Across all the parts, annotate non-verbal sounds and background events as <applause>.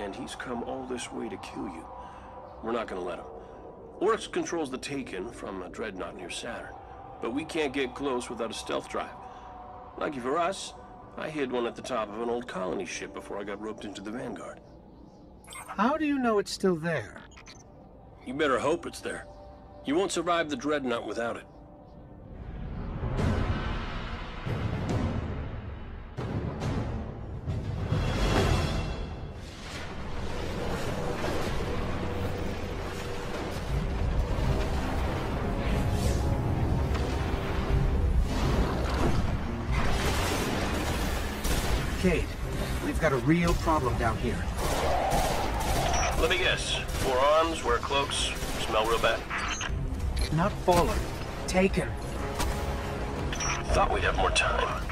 and he's come all this way to kill you. We're not gonna let him. Oryx controls the Taken from a dreadnought near Saturn, but we can't get close without a stealth drive. Lucky for us, I hid one at the top of an old colony ship before I got roped into the Vanguard. How do you know it's still there? You better hope it's there. You won't survive the dreadnought without it. Got a real problem down here. Let me guess. Four arms, wear cloaks, smell real bad. Not fallen. Taken. Thought we'd have more time.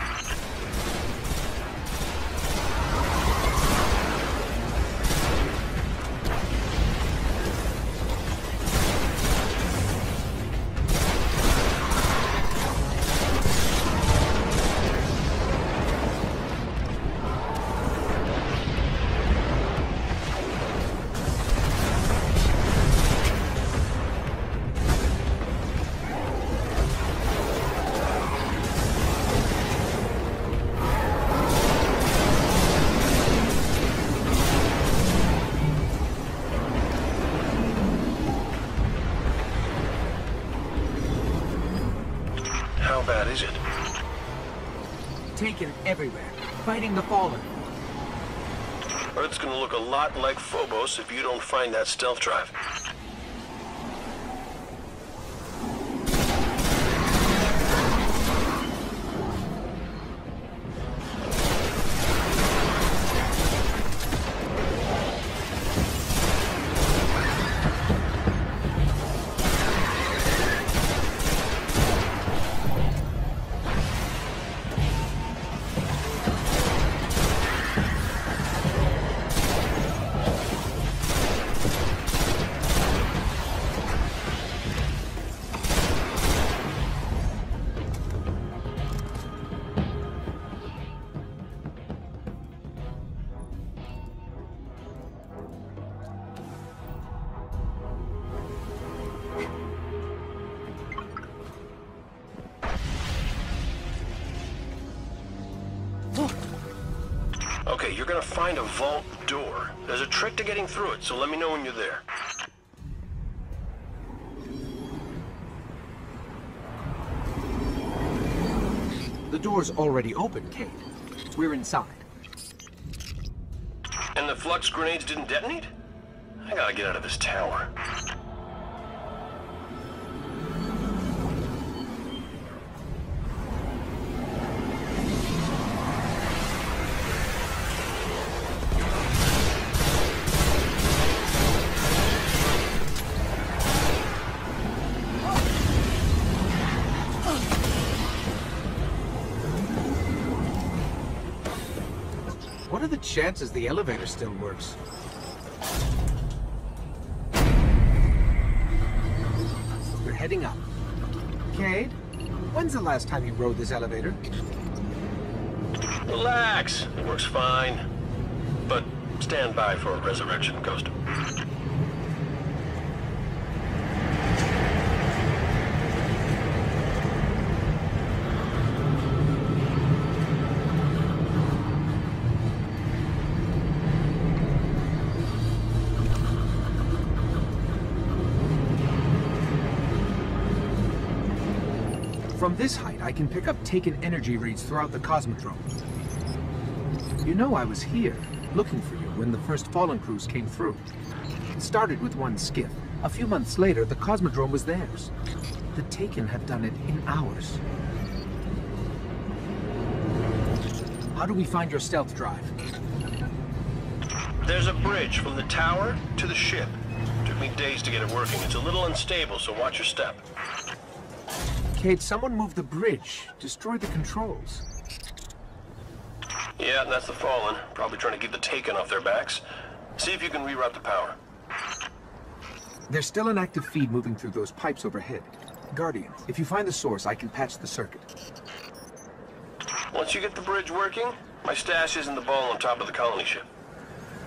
Fighting the fallen. Earth's gonna look a lot like Phobos if you don't find that stealth drive. Door's already open, Cayde. We're inside. And the flux grenades didn't detonate? I gotta get out of this tower. What are the chances the elevator still works? We're heading up. Cayde, when's the last time you rode this elevator? Relax, it works fine. But stand by for a resurrection, Ghost. This height, I can pick up taken energy reads throughout the Cosmodrome. You know I was here, looking for you when the first Fallen crews came through. It started with one skiff. A few months later, the Cosmodrome was theirs. The Taken have done it in hours. How do we find your stealth drive? There's a bridge from the tower to the ship. Took me days to get it working. It's a little unstable, so watch your step. Cayde, someone moved the bridge. Destroyed the controls. Yeah, that's the Fallen. Probably trying to get the Taken off their backs. See if you can reroute the power. There's still an active feed moving through those pipes overhead. Guardian, if you find the source, I can patch the circuit. Once you get the bridge working, my stash is in the ball on top of the colony ship.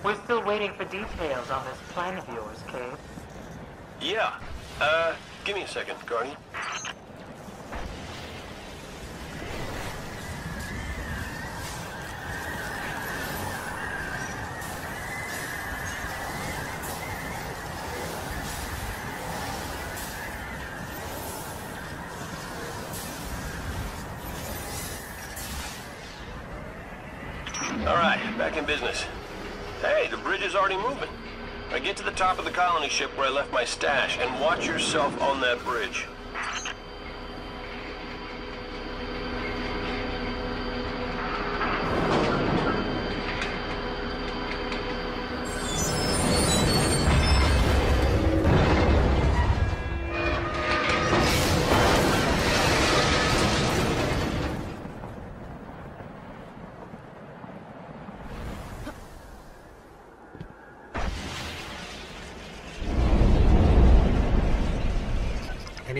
We're still waiting for details on this plan of yours, Cayde. Yeah. Uh, give me a second, Guardian. ship where I left my stash, and watch yourself on that bridge.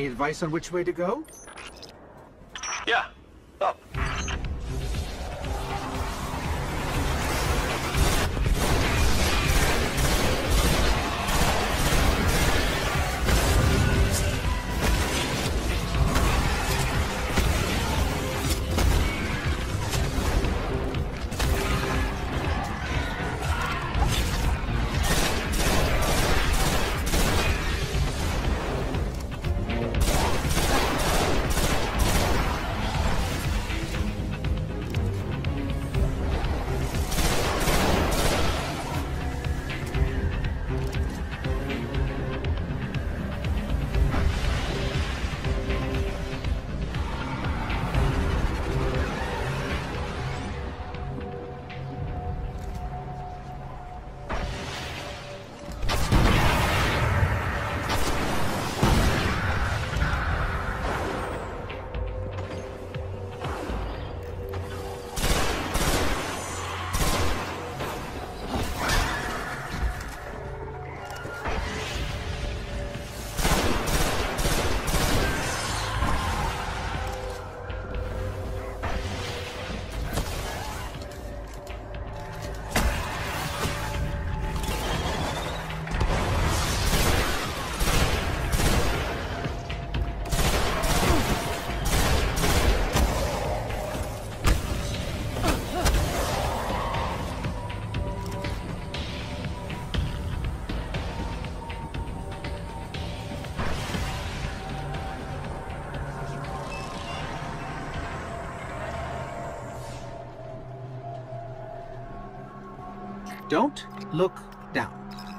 Any advice on which way to go? Don't look down.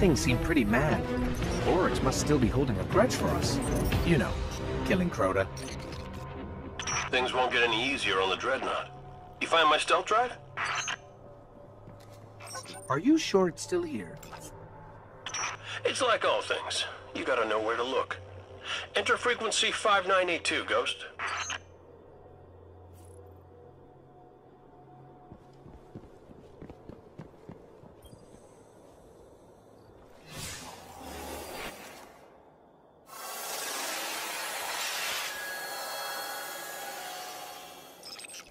Thing seemed pretty mad. Oryx must still be holding a grudge for us. You know, killing Crota. Things won't get any easier on the Dreadnought. You find my stealth drive? Are you sure it's still here? It's like all things. You gotta know where to look. Enter frequency 5982, Ghost.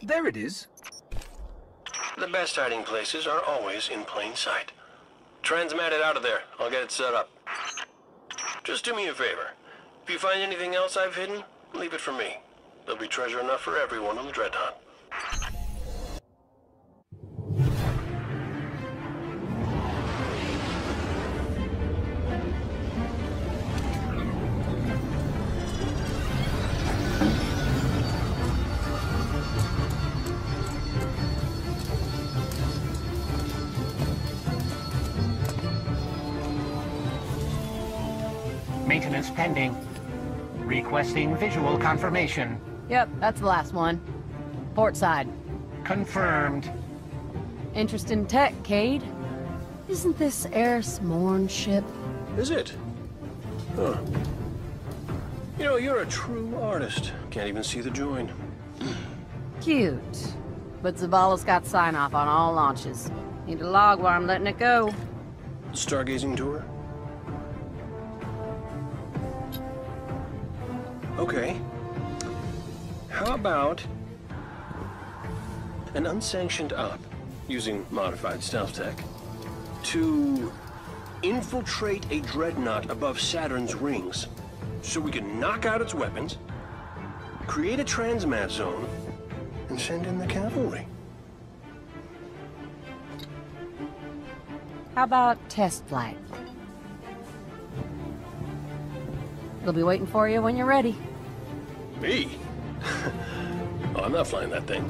There it is. The best hiding places are always in plain sight. Transmat it out of there. I'll get it set up. Just do me a favor. If you find anything else I've hidden, leave it for me. There'll be treasure enough for everyone on the Dreadnought. Maintenance pending. Requesting visual confirmation. Yep, that's the last one. Port side. Confirmed. Interest in tech, Cayde? Isn't this Eris Morn ship? Is it? Huh. You know, you're a true artist. Can't even see the join. <clears throat> Cute. But Zavala's got sign-off on all launches. Need a log while I'm letting it go. Stargazing tour? Okay. How about an unsanctioned op using modified stealth tech to infiltrate a dreadnought above Saturn's rings so we can knock out its weapons, create a transmat zone, and send in the cavalry? How about test flight? They'll be waiting for you when you're ready. Me? <laughs> oh, I'm not flying that thing.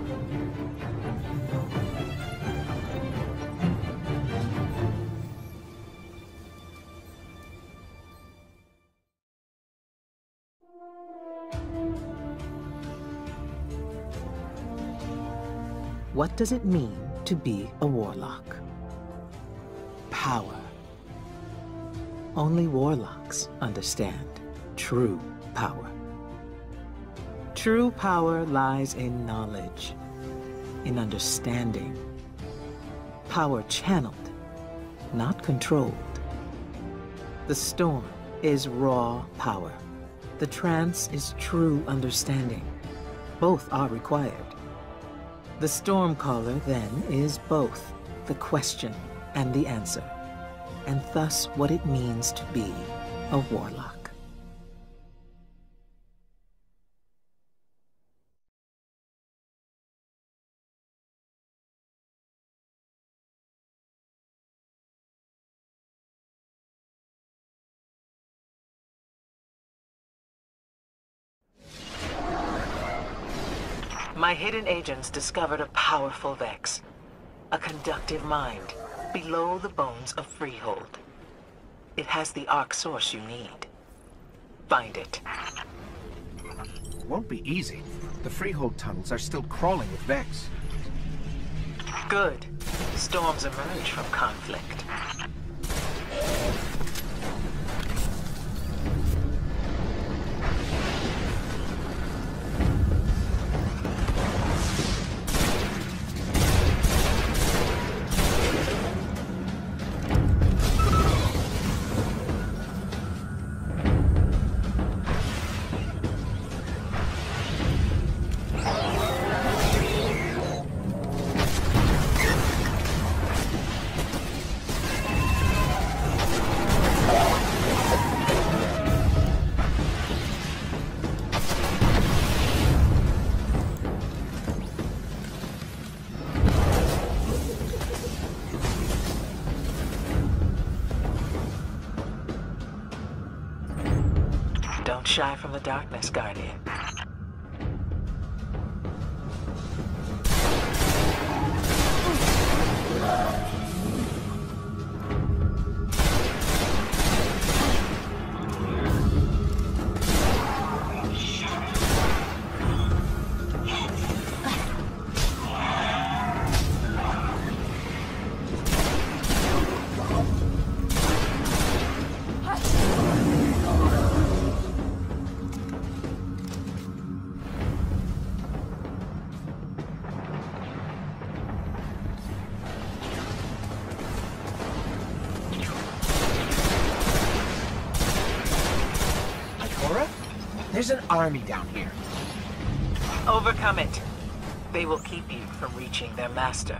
What does it mean to be a warlock? Power. Only warlocks understand true power. True power lies in knowledge, in understanding. Power channeled, not controlled. The storm is raw power. The trance is true understanding. Both are required. The Stormcaller, then, is both the question and the answer, and thus what it means to be a warlock. Hidden agents discovered a powerful Vex. A conductive mind below the bones of Freehold. It has the arc source you need. Find it. Won't be easy. The Freehold tunnels are still crawling with Vex. Good. Storms emerge from conflict. From the army down here. Overcome it. They will keep you from reaching their master.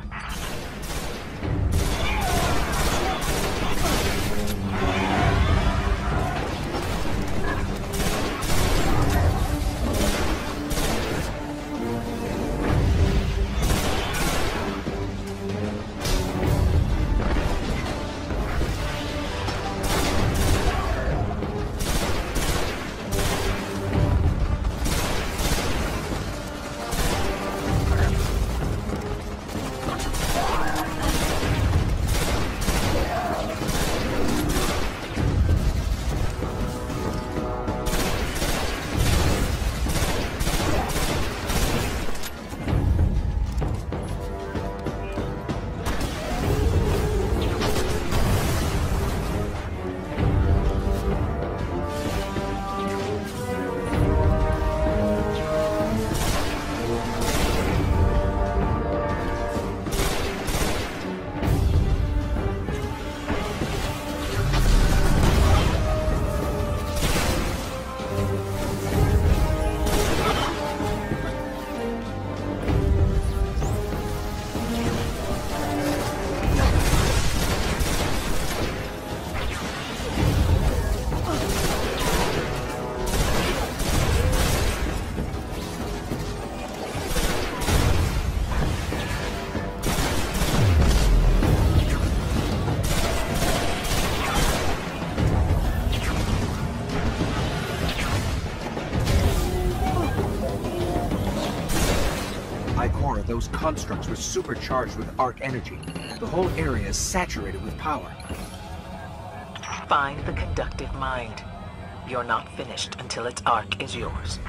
Those constructs were supercharged with arc energy. The whole area is saturated with power. Find the conductive mind. You're not finished until its arc is yours.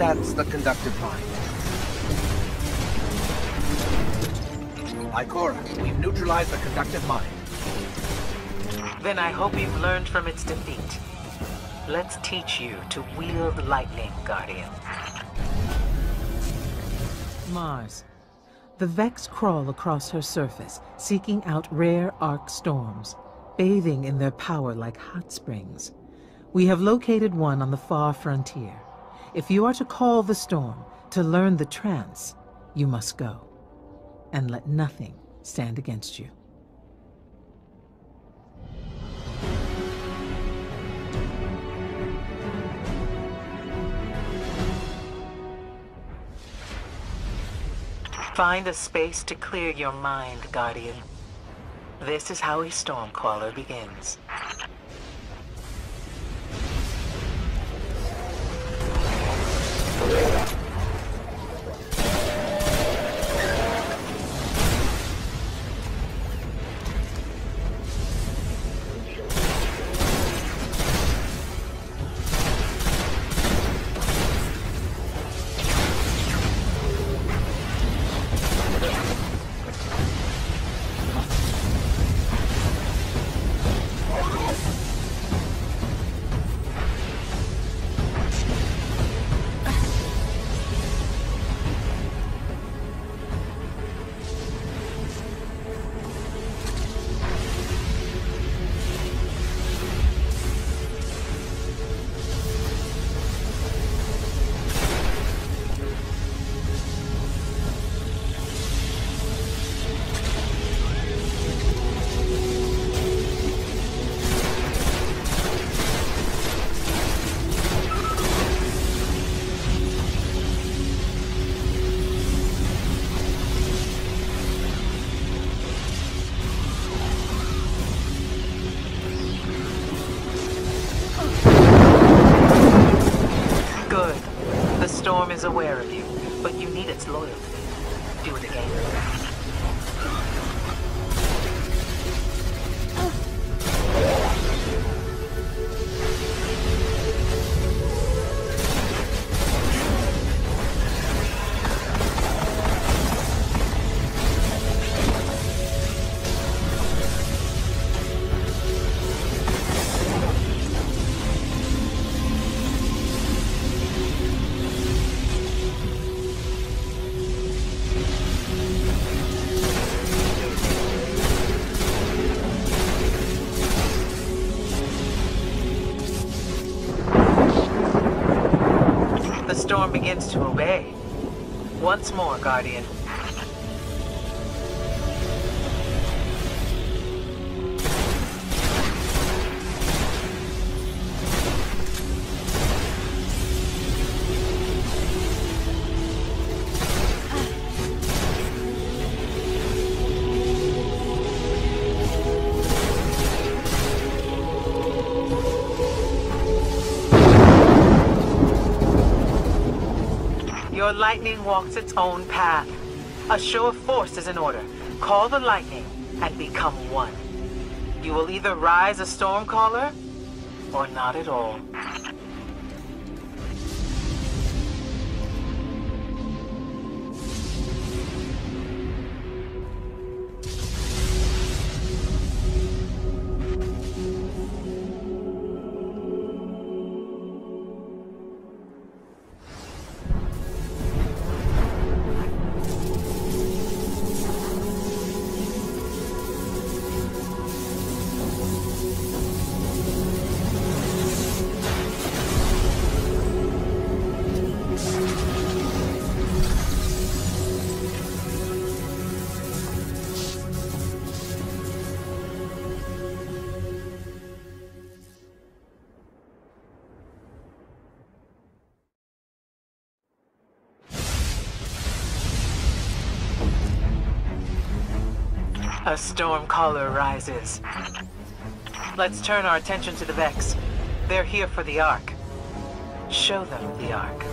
That's the conductive mind. Ikora, we've neutralized the conductive mind. Then I hope you've learned from its defeat. Let's teach you to wield lightning, Guardian. Mars. The Vex crawl across her surface, seeking out rare arc storms, bathing in their power like hot springs. We have located one on the far frontier. If you are to call the storm, to learn the trance, you must go. And let nothing stand against you. Find a space to clear your mind, Guardian. This is how a Stormcaller begins. Good. Storm begins to obey. Once more, Guardian. Your lightning walks its own path. A show of force is in order. Call the lightning and become one. You will either rise a stormcaller or not at all. A stormcaller rises. Let's turn our attention to the Vex. They're here for the Arc. Show them the Arc.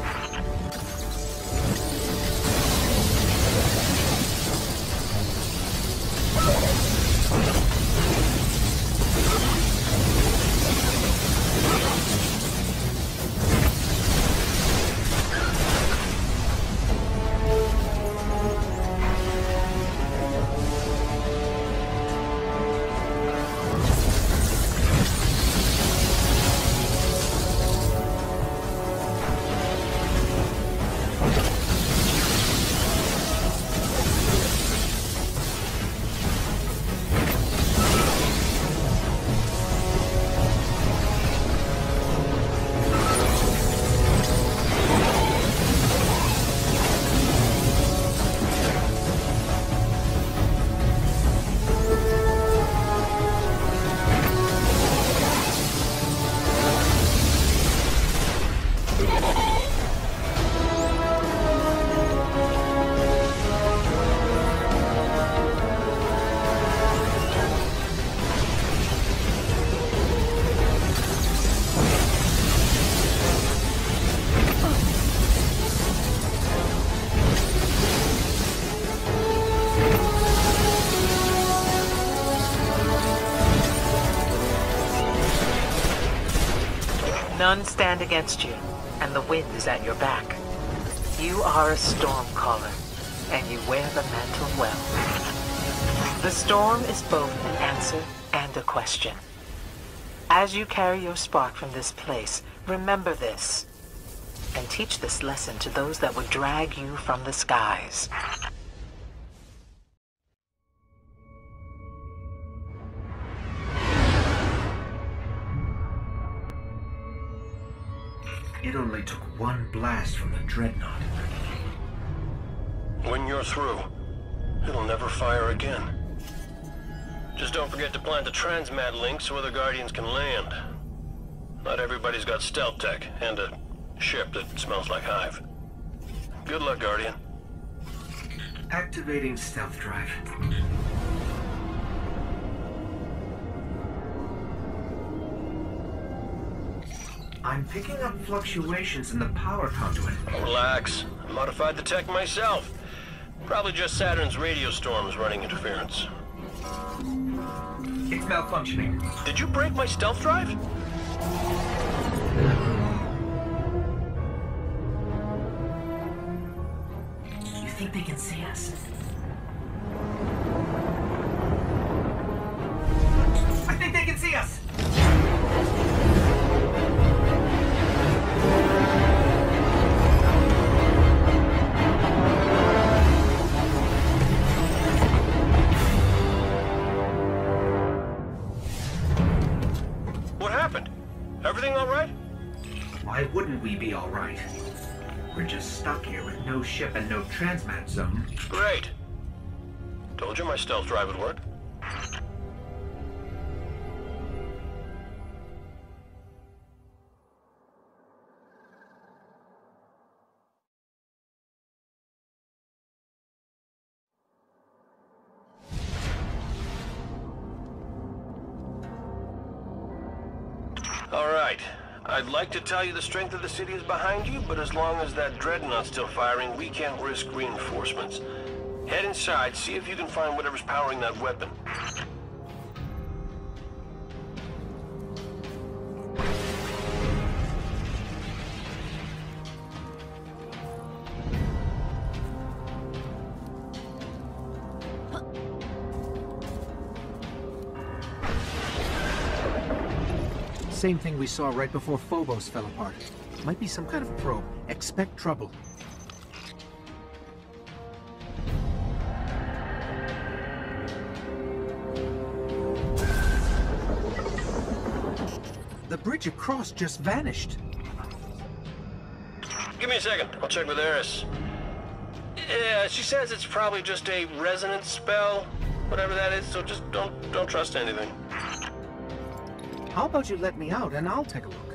None stand against you, and the wind is at your back. You are a storm caller, and you wear the mantle well. The storm is both an answer and a question. As you carry your spark from this place, remember this, and teach this lesson to those that would drag you from the skies. One blast from the Dreadnought. When you're through, it'll never fire again. Just don't forget to plant the transmat link so other Guardians can land. Not everybody's got stealth tech, and a ship that smells like Hive. Good luck, Guardian. Activating stealth drive. I'm picking up fluctuations in the power conduit. Relax. I modified the tech myself. Probably just Saturn's radio storms running interference. It's malfunctioning. Did you break my stealth drive? You think they can see us? We be alright? We're just stuck here with no ship and no transmat zone. Great. Told you my stealth drive would work. To tell you the strength of the city is behind you, but as long as that dreadnought's still firing, we can't risk reinforcements. Head inside, see if you can find whatever's powering that weapon. Same thing we saw right before Phobos fell apart. Might be some kind of probe. Expect trouble. The bridge across just vanished. Give me a second. I'll check with Eris. Yeah, she says it's probably just a resonance spell, whatever that is. So just don't don't trust anything. How about you let me out and I'll take a look?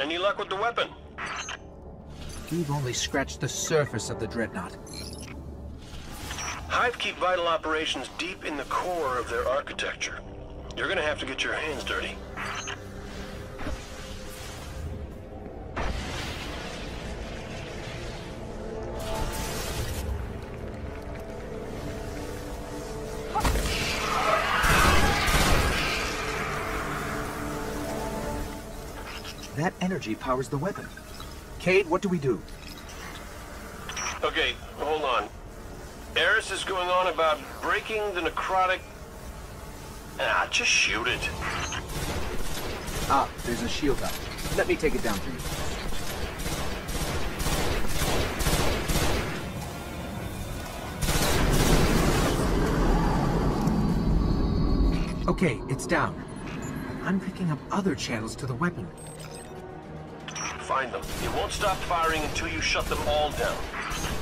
Any luck with the weapon? You've only scratched the surface of the Dreadnought. Hive keep vital operations deep in the core of their architecture. You're gonna have to get your hands dirty. Energy powers the weapon. Cayde, what do we do? Okay, hold on. Eris is going on about breaking the necrotic... Ah, just shoot it. Ah, there's a shield up. Let me take it down for you. Okay, it's down. I'm picking up other channels to the weapon. Find them. Won't stop firing until you shut them all down.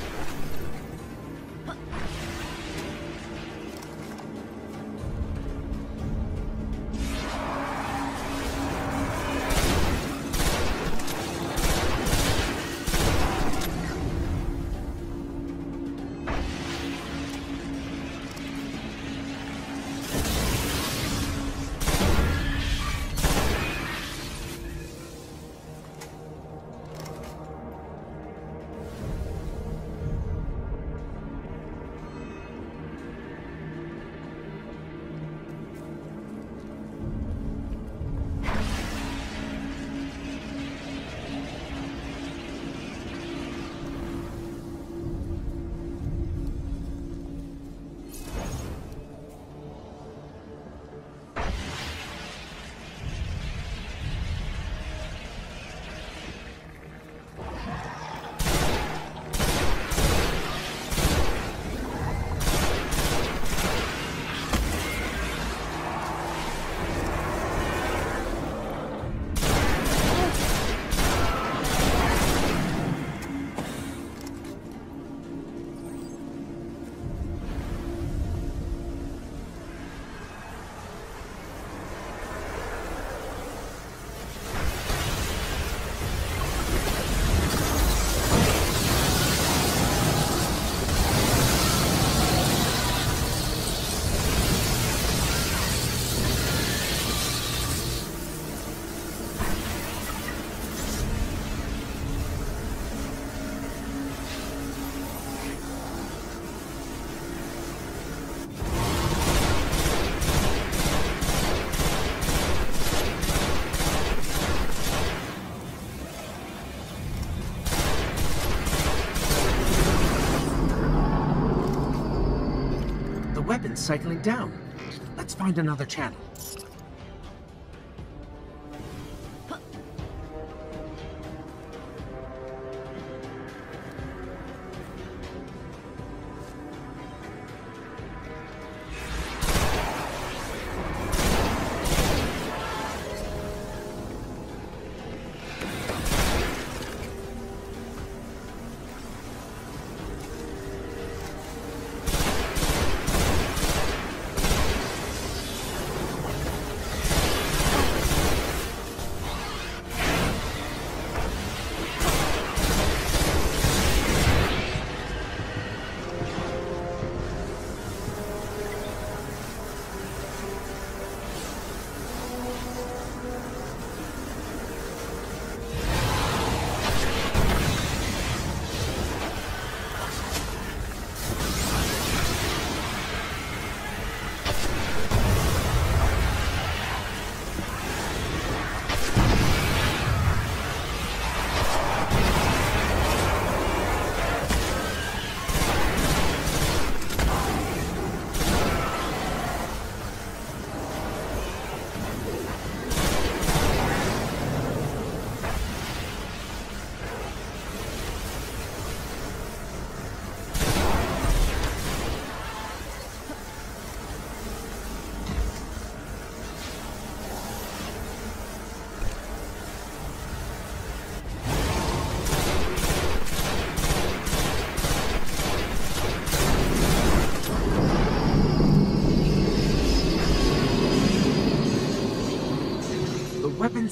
Cycling down. Let's find another channel.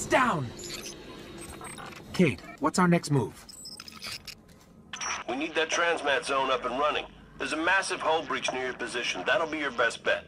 Down! Cayde, what's our next move? We need that transmat zone up and running. There's a massive hull breach near your position. That'll be your best bet.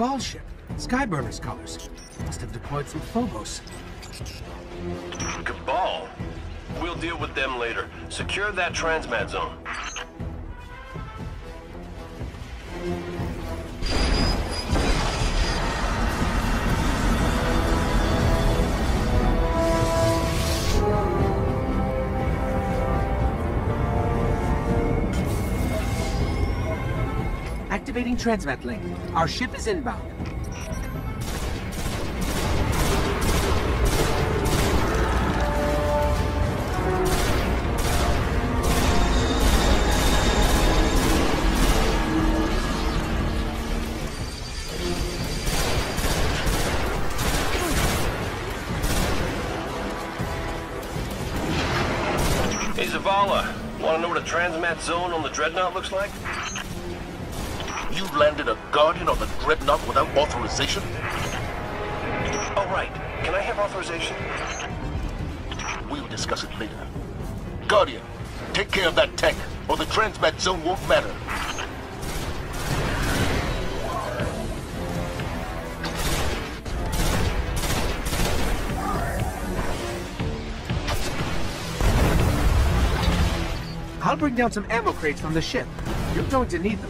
Cabal ship. Skyburner's colors. Must have deployed from Phobos. Cabal? We'll deal with them later. Secure that transmat zone. Activating transmat link. Our ship is inbound. Hey, Zavala. Want to know what a transmat zone on the Dreadnought looks like? Landed a Guardian on the Dreadnought without authorization? All right. Can I have authorization? We'll discuss it later. Guardian, take care of that tank, or the transmat zone won't matter. I'll bring down some ammo crates from the ship. You're going to need them.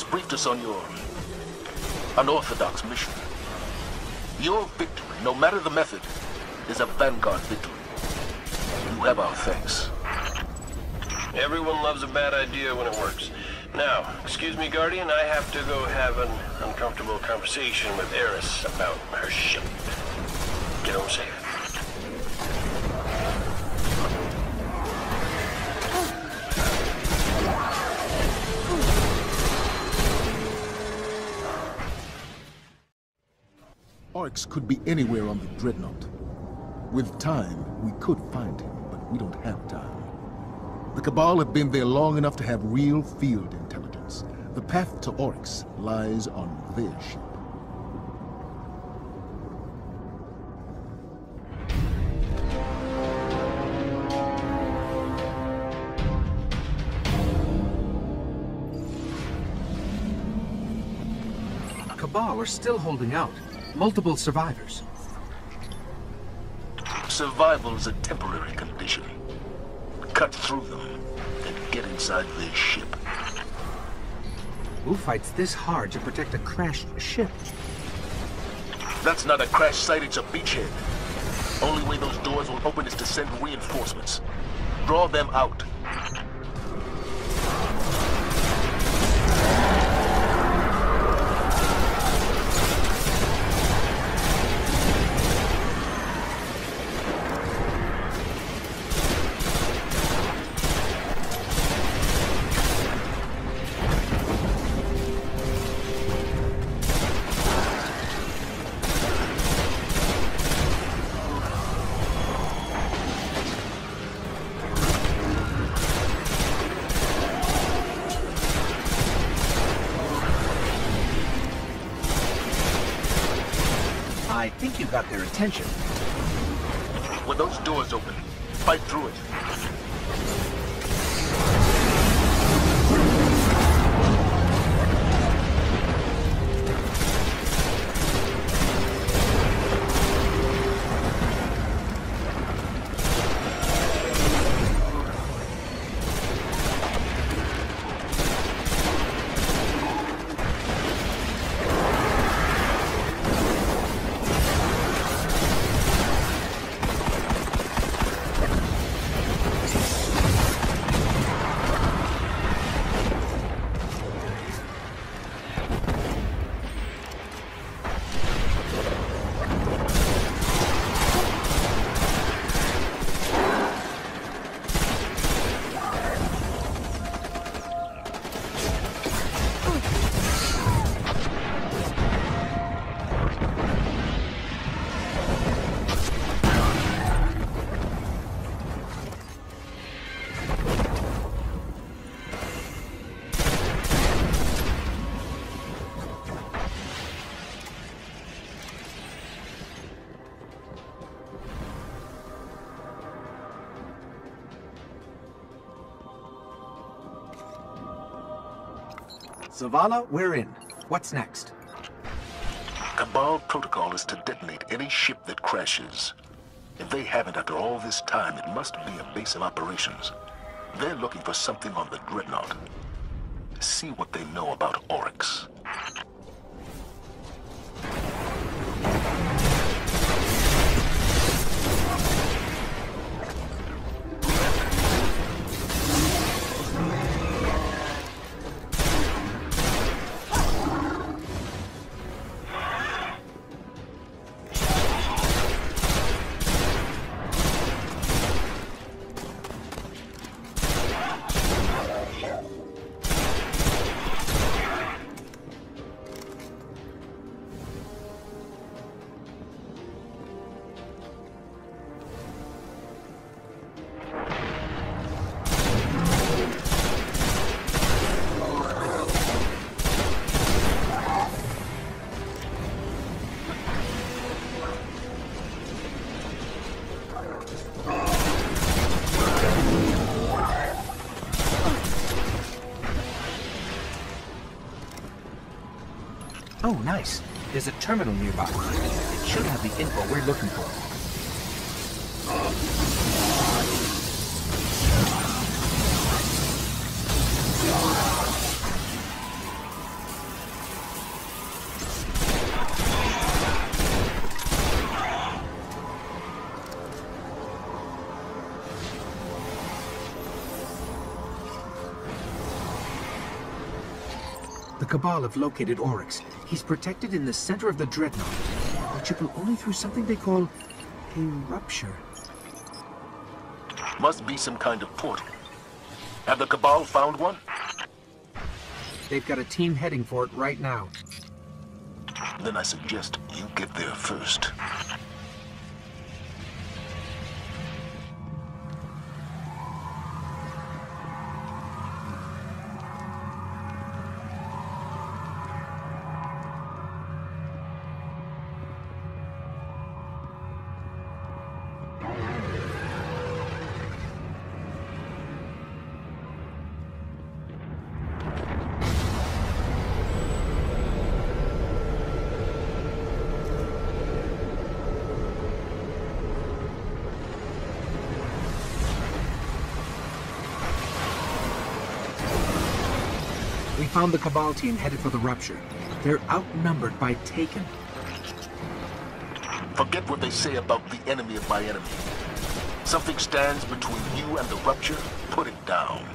Just briefed us on your unorthodox mission. Your victory, no matter the method, is a Vanguard victory. You have our thanks. Everyone loves a bad idea when it works. Now, excuse me, Guardian, I have to go have an uncomfortable conversation with Eris about her ship. Get home safe. Could be anywhere on the Dreadnought. With time, we could find him, but we don't have time. The Cabal have been there long enough to have real field intelligence. The path to Oryx lies on their ship. Cabal are still holding out. Multiple survivors. Survival is a temporary condition. Cut through them and get inside their ship. Who fights this hard to protect a crashed ship? That's not a crash site, it's a beachhead. Only way those doors will open is to send reinforcements. Draw them out. Got their attention. When those doors open, fight through it. Zavala, we're in. What's next? Cabal protocol is to detonate any ship that crashes. If they haven't after all this time, it must be a base of operations. They're looking for something on the Dreadnought. See what they know about Oryx. Nice. There's a terminal nearby. It should have the info we're looking for. The Cabal have located Oryx. He's protected in the center of the Dreadnought, But you can only through something they call a rupture. Must be some kind of portal. Have the Cabal found one? They've got a team heading for it right now. Then I suggest you get there first. We found the Cabal team headed for the rupture. They're outnumbered by Taken. Forget what they say about the enemy of my enemy. Something stands between you and the rupture, put it down.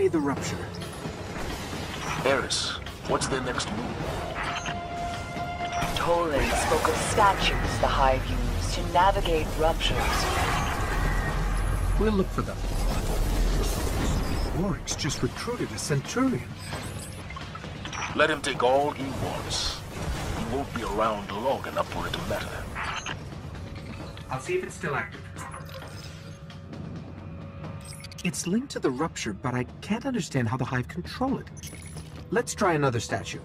Be the rupture. Eris, what's their next move? Toland spoke of statues the Hive use to navigate ruptures. We'll look for them. Oryx just recruited a Centurion. Let him take all he wants. He won't be around long enough for it to matter. I'll see if it's still active. It's linked to the rupture, but I can't understand how the Hive control it. Let's try another statue.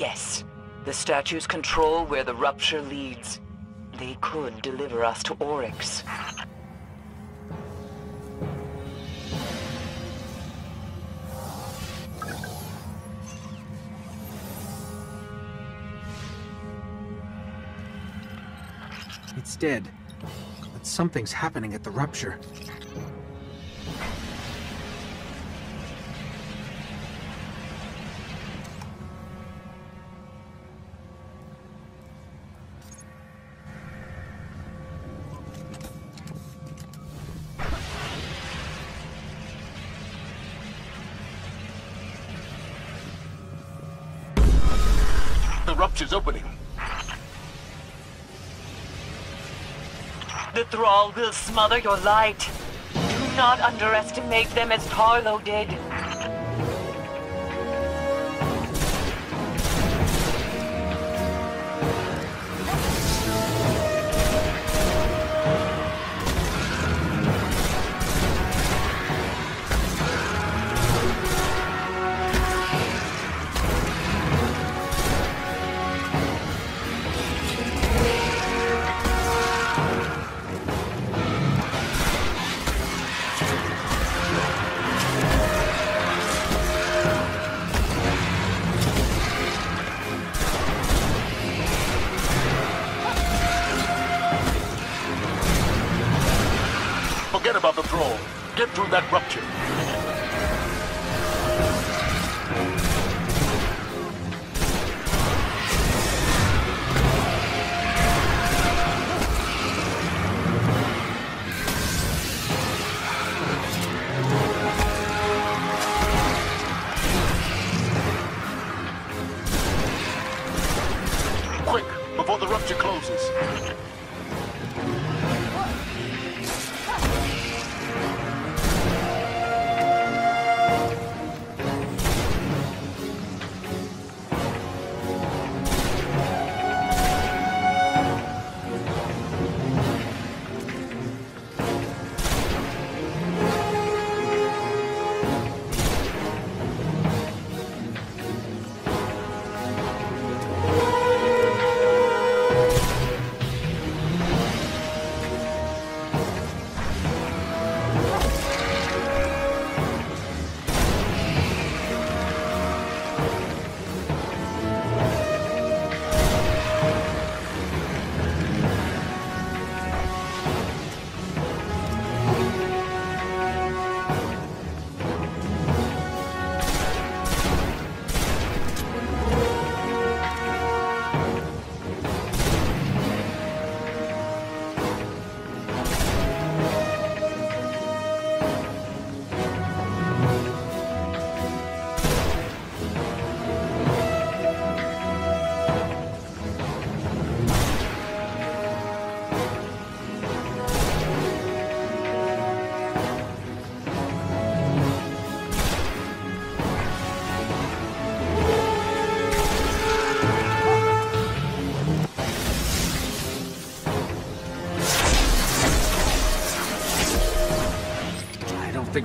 Yes, the statues control where the rupture leads. They could deliver us to Oryx. It's dead. But something's happening at the rupture. Will smother your light. Do not underestimate them as Tarlo did.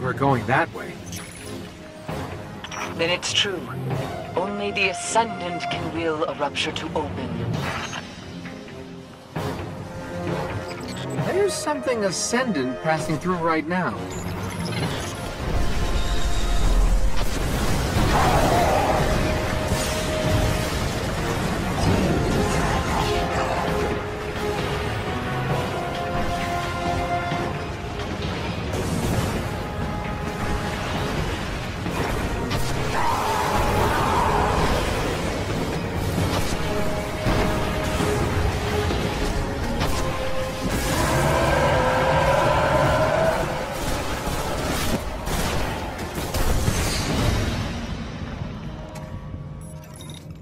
We're going that way. Then it's true. Only the Ascendant can will a rupture to open. There's something ascendant passing through right now.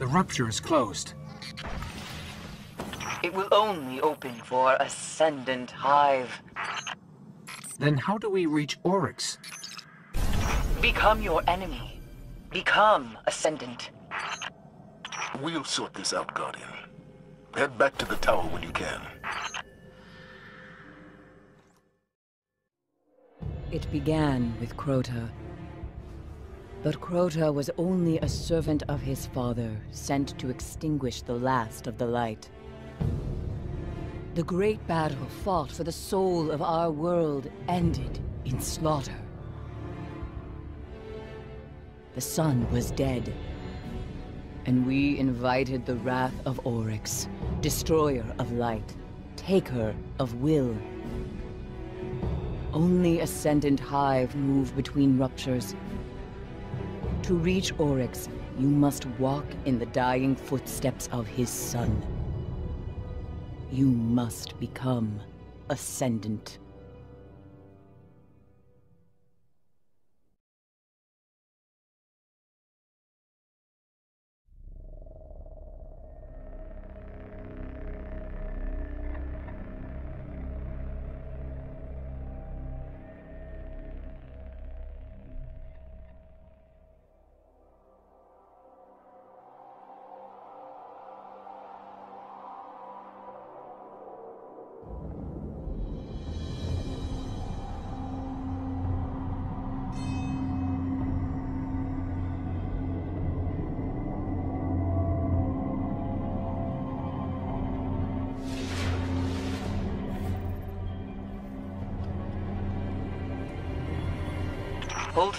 The rupture is closed. It will only open for Ascendant Hive. Then how do we reach Oryx? Become your enemy. Become Ascendant. We'll sort this out, Guardian. Head back to the tower when you can. It began with Crota. But Crota was only a servant of his father, sent to extinguish the last of the light. The great battle fought for the soul of our world ended in slaughter. The sun was dead, and we invited the wrath of Oryx, destroyer of light, taker of will. Only Ascendant Hive move between ruptures. To reach Oryx, you must walk in the dying footsteps of his son. You must become Ascendant.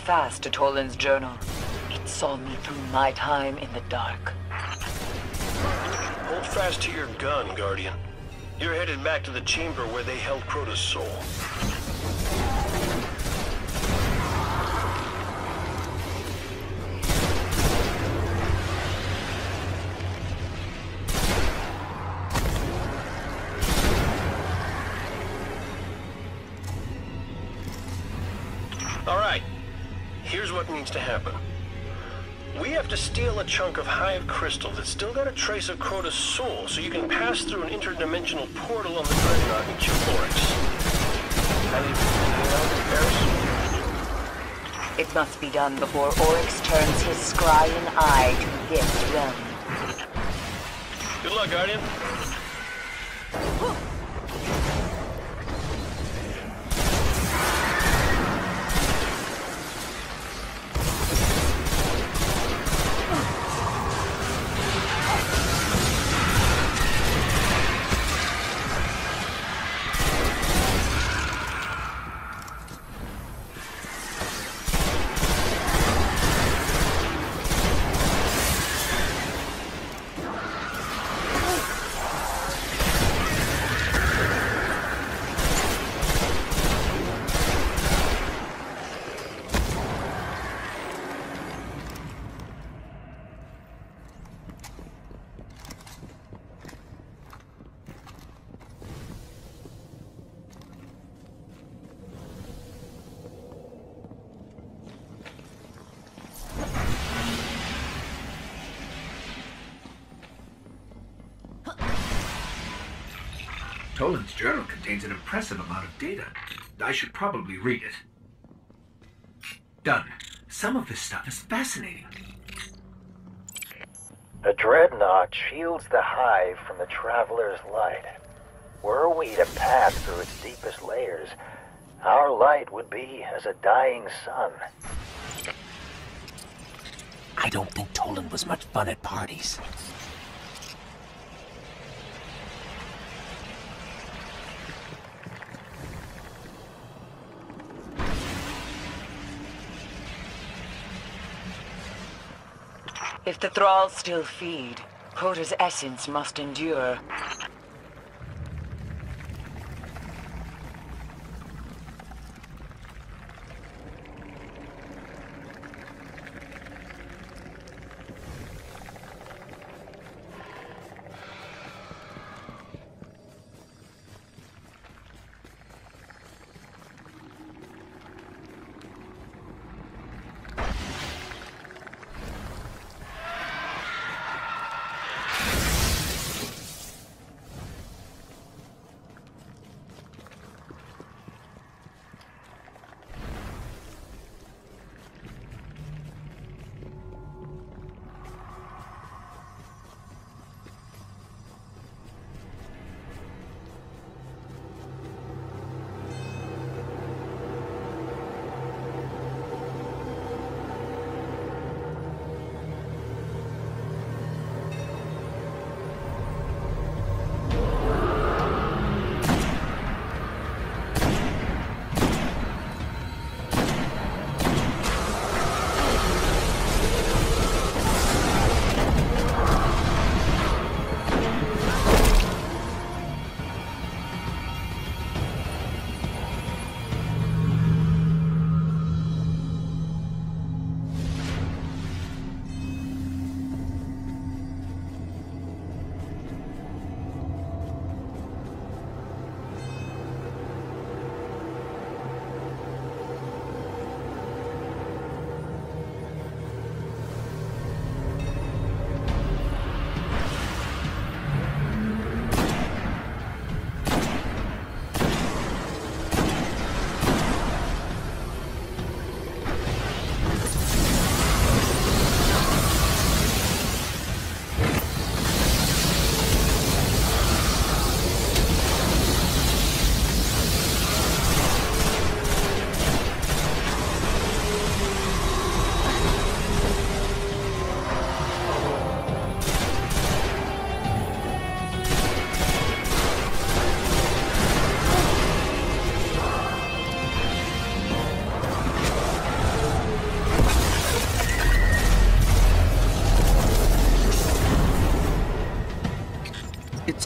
Fast to Toland's journal. It saw me through my time in the dark. Hold fast to your gun, Guardian. You're headed back to the chamber where they held Crota's soul. What needs to happen. We have to steal a chunk of Hive crystal that's still got a trace of Crota's soul, so you can pass through an interdimensional portal on the Dreadnought and kill Oryx. Anything else, Paris? It must be done before Oryx turns his scrying eye to this realm. Good luck, Guardian. Should probably read it. Done. Some of this stuff is fascinating. The Dreadnought shields the Hive from the Traveler's light. Were we to pass through its deepest layers, our light would be as a dying sun. I don't think Toland was much fun at parties. If the thralls still feed, Crota's essence must endure.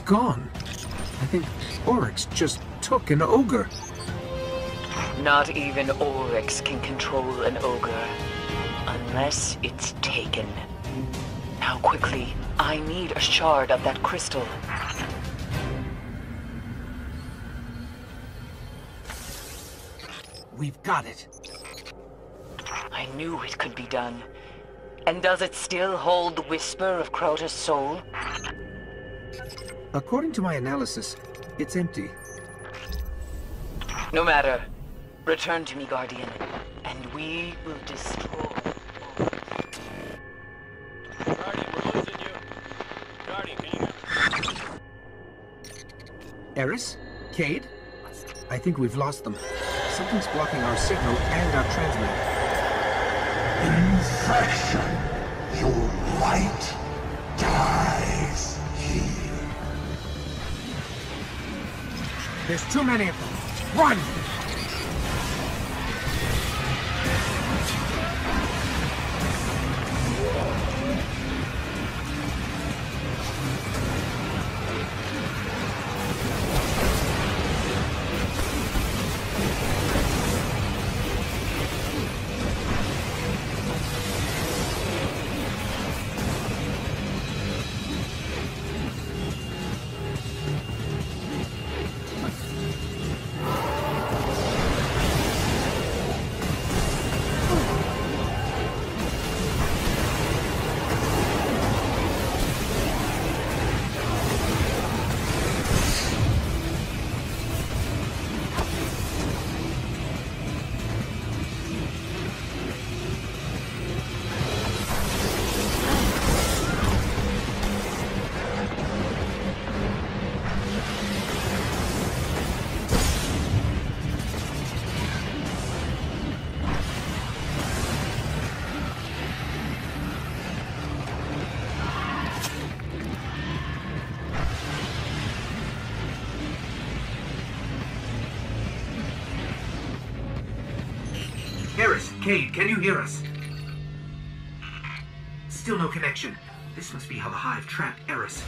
Gone. I think Oryx just took an ogre. Not even Oryx can control an ogre. Unless it's taken. Now quickly, I need a shard of that crystal. We've got it. I knew it could be done. And does it still hold the whisper of Crota's soul? According to my analysis, it's empty. No matter. Return to me, Guardian, and we will destroy... Guardian, we're losing you. Guardian, can you... Eris? Cayde? I think we've lost them. Something's blocking our signal and our transmitter. Infection. Your light There's too many of them. Run! Cayde, can you hear us? Still no connection. This must be how the Hive trapped Eris.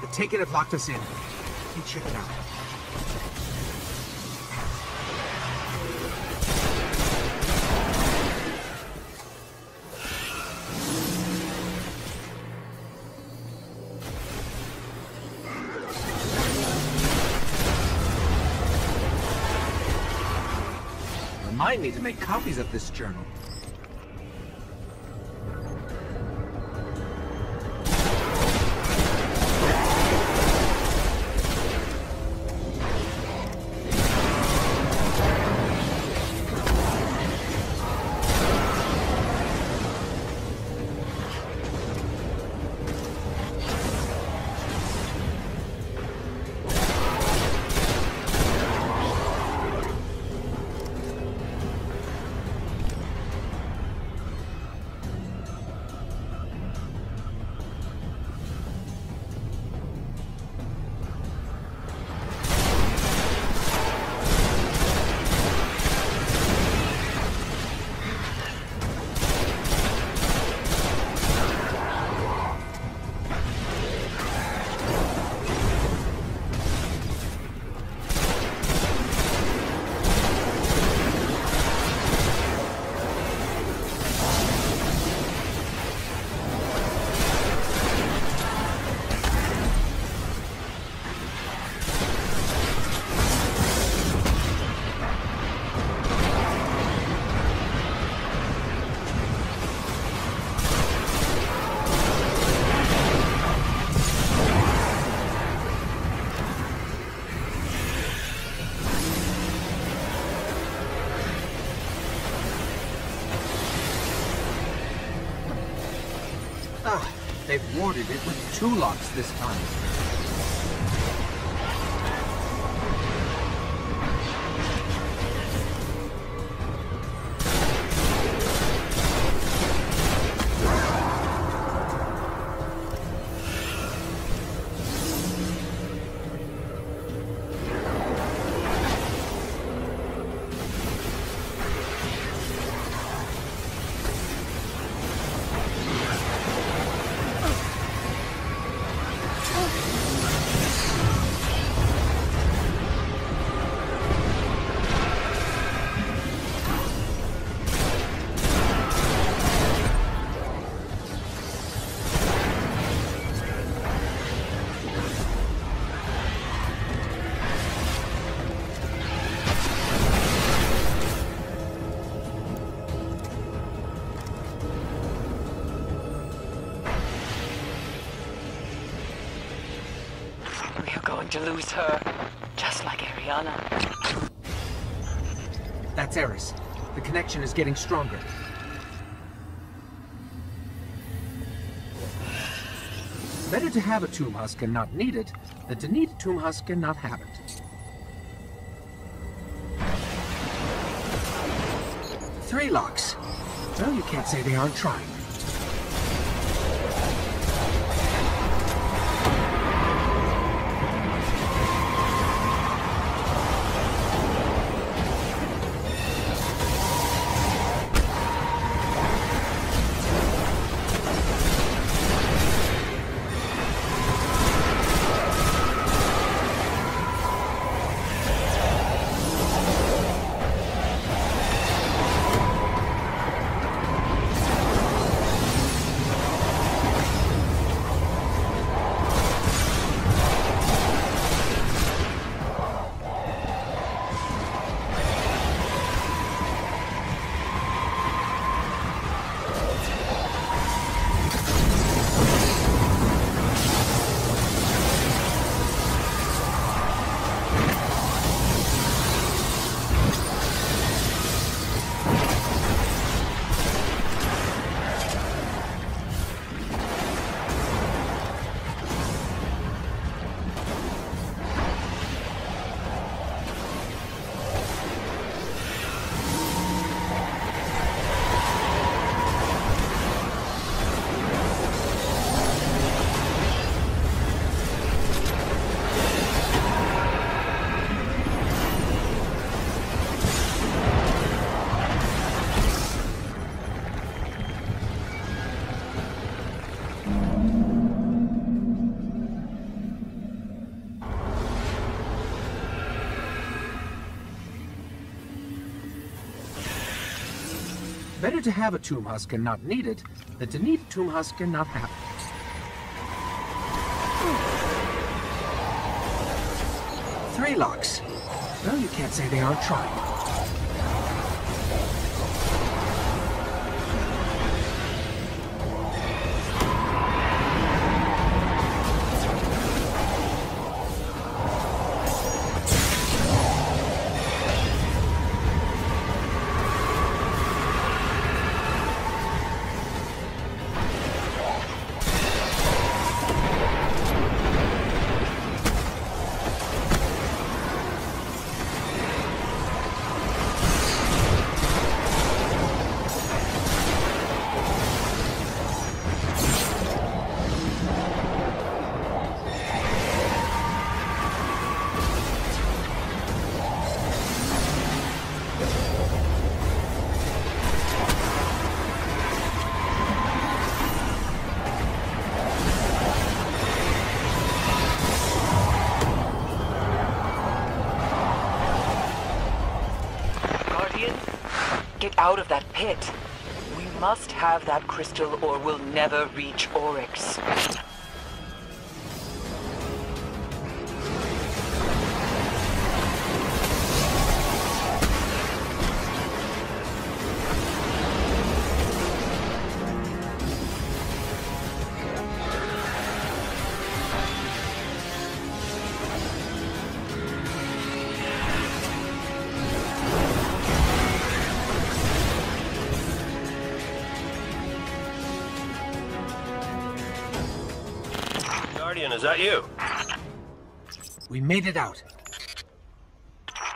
The Taken have locked us in. Me check it out. Remind me to make copies of this journal. They've warded it with two locks this time. Lose her, just like Eriana. That's Eris. The connection is getting stronger. Better to have a tomb husk and not need it, than to need a tomb husk and not have it. Three locks. Well, you can't say they aren't trying. To have a tomb husk and not need it, than to need a tomb husk and not have it. Three locks. Well, you can't say they aren't trying. Out of that pit. We must have that crystal or we'll never reach Oryx. Made it out.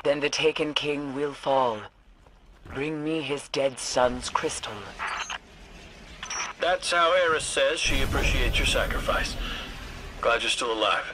Then the Taken King will fall. Bring me his dead son's crystal. That's how Eris says she appreciates your sacrifice. Glad you're still alive.